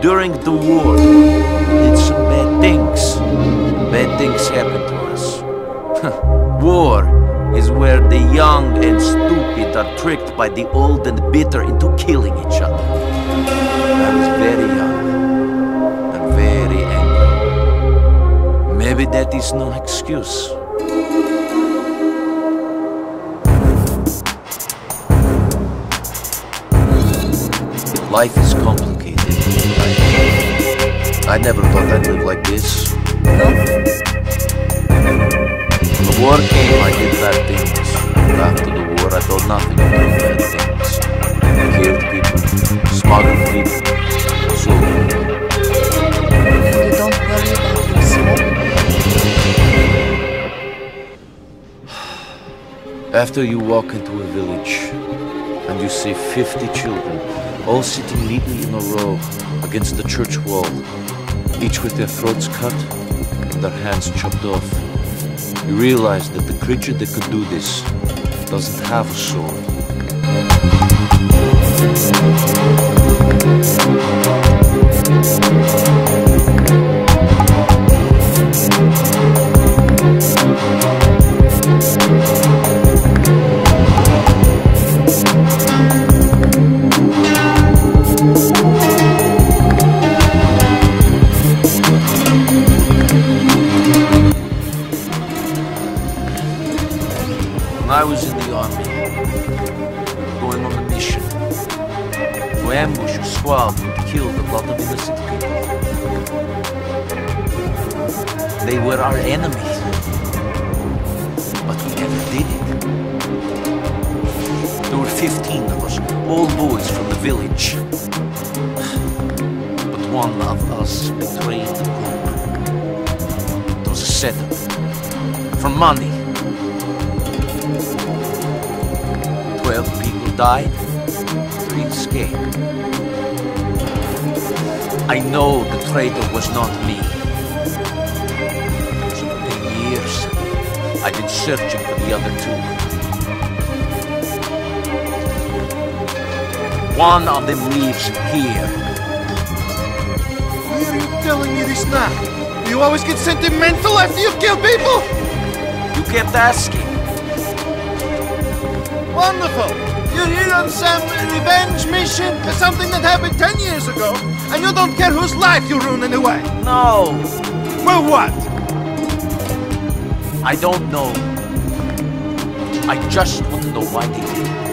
during the war, did some bad things. Bad things happened to us. war is where the young and stupid are tricked by the old and bitter into killing each other. I was very young and very angry. Maybe that is no excuse. Life is complicated. I, I never thought I'd live like this. When the war came, I did bad things. But after the war, I thought nothing of those bad things. Killed people, smuggled people, sold people. You don't worry about your soul? After you walk into a village and you see 50 children all sitting neatly in a row against the church wall, each with their throats cut and their hands chopped off, you realize that the creature that could do this doesn't have a soul. I was in the army, going on a mission to ambush a squad who killed a lot of innocent people. They were our enemies, but we never did it. There were 15 of us, all boys from the village. But one of us betrayed the group. It was a setup. For money. Died, three escaped. I know the traitor was not me. For ten years, I've been searching for the other two. One of them lives here. Why are you telling me this now? Do you always get sentimental after you kill people? You kept asking. Wonderful! You're here on some revenge mission for something that happened ten years ago, and you don't care whose life you ruin anyway. No, Well, what? I don't know. I just want to know why they did it.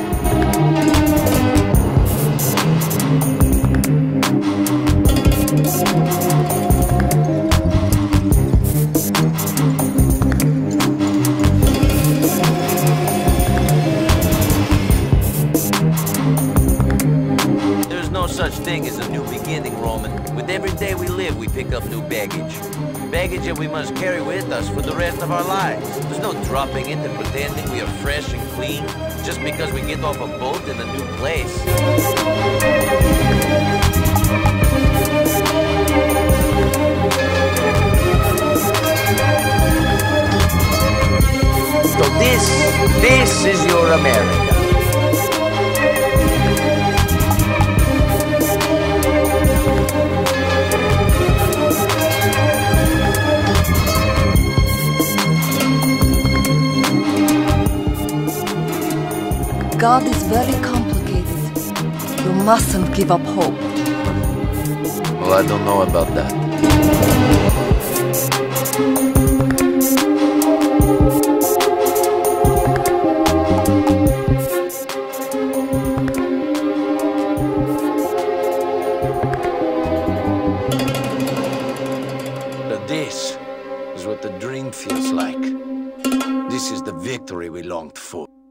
No such thing as a new beginning, Roman. With every day we live, we pick up new baggage. Baggage that we must carry with us for the rest of our lives. There's no dropping it and pretending we are fresh and clean just because we get off a boat in a new place. So this, this is your America. God is very complicated. You mustn't give up hope. Well, I don't know about that. But this is what the dream feels like. This is the victory we longed for.